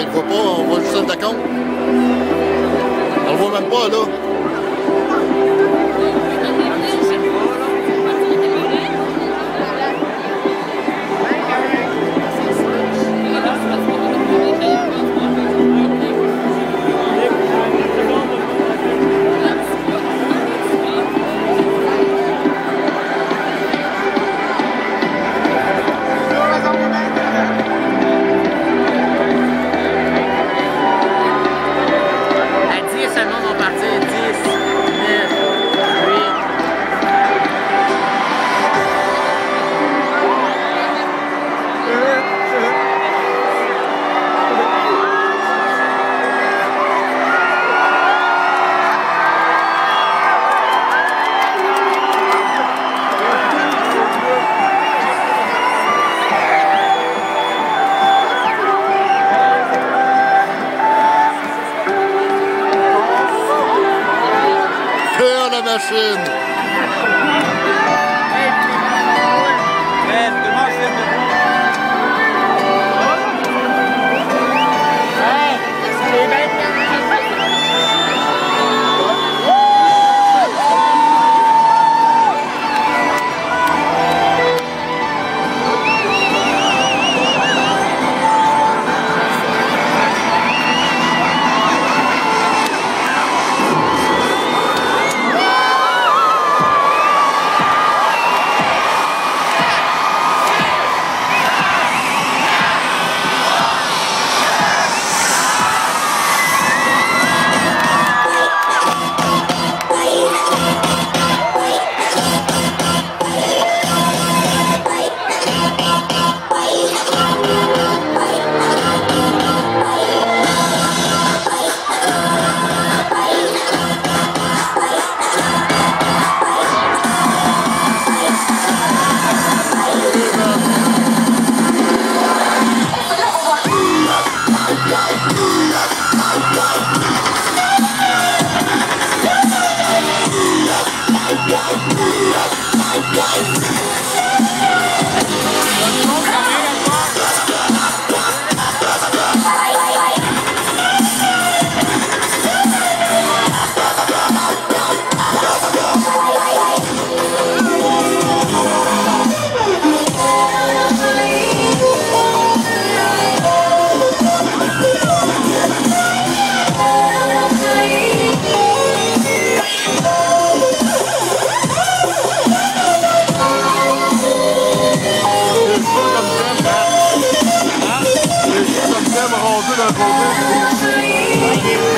il ne voit pas, on voit juste le compte. On le voit même pas, là. Cœur la machine! C'est Ça comme thème